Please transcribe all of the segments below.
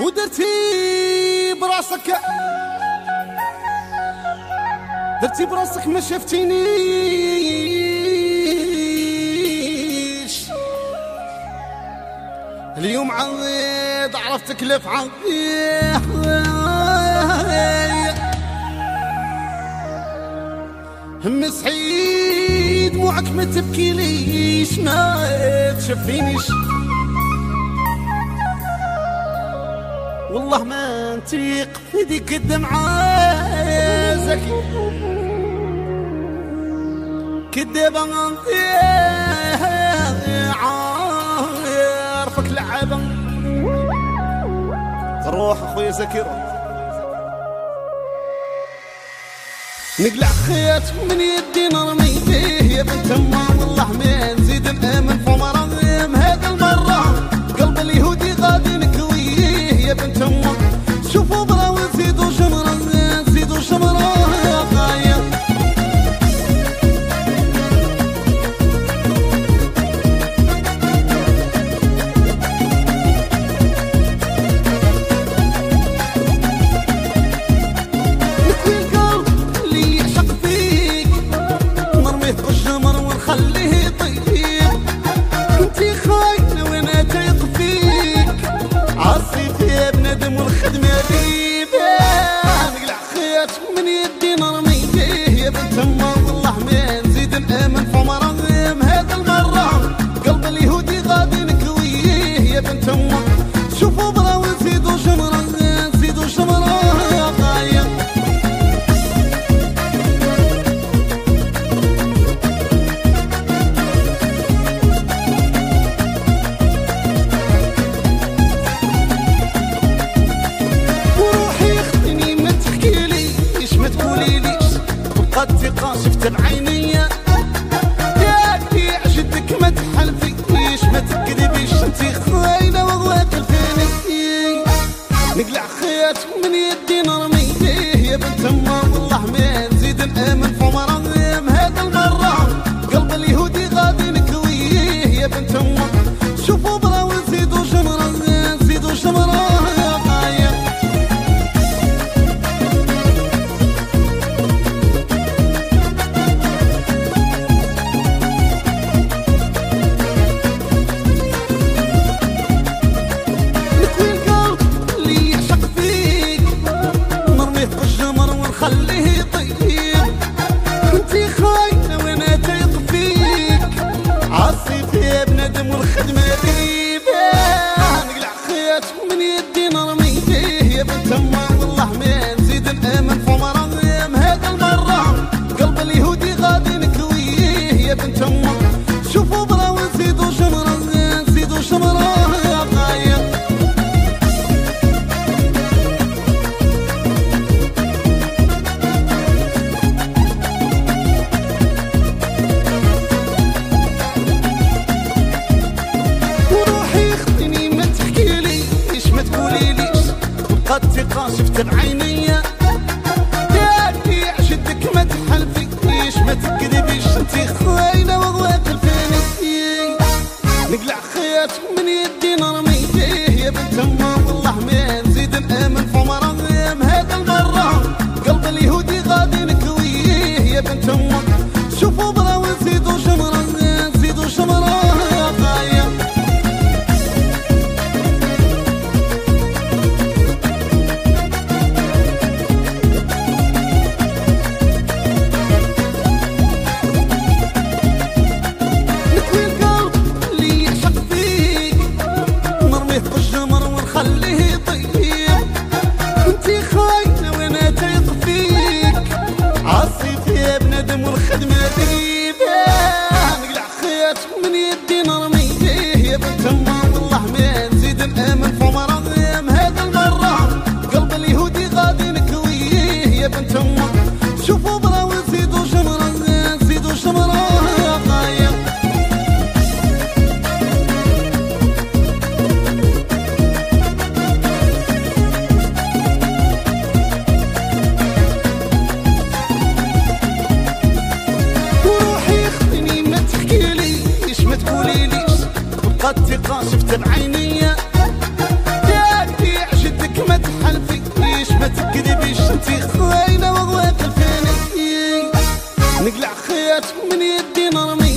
ودرتي براسك. درتي براسك ما شفتينيش اليوم عويض عرفتك لف هم سعيد موعك ما تبكي ليش ما تشفينيش. والله ما نتيق في ذيك الدمعة يا زكي. كدبة عارفك لعبة روح أخوي زكي نقلع خيات من يدي نرمي فيه. يا بنت امه والله ما نزيد مآمن فمر Baby, up والخدمة بيه be الثقة شفت بعيني ياكي عشدك ما تحلفيش ما تكذبيش؟ انتي خاينة وضوء فيني نقلع خياتك تقوليليش تبقى الثقة شفت بعينيا ياكي عجبتك ما تحلفيش ما تكذبيش؟ أنتي خوينا وغواك الفيني نقلع خياتك من يدي نرمي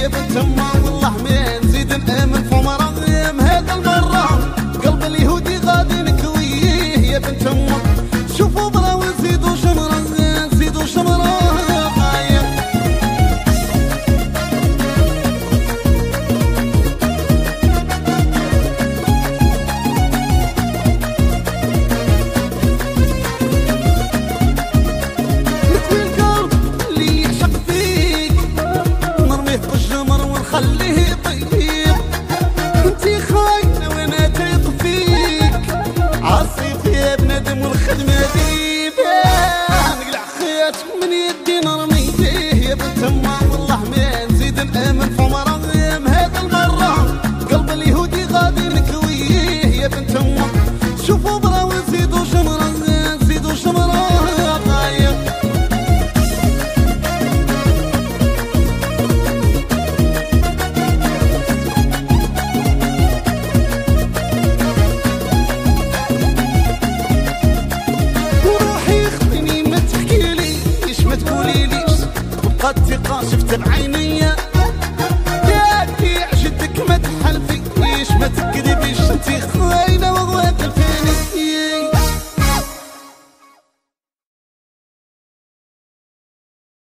يا بنت ما والله ما نزيد نآمن فمر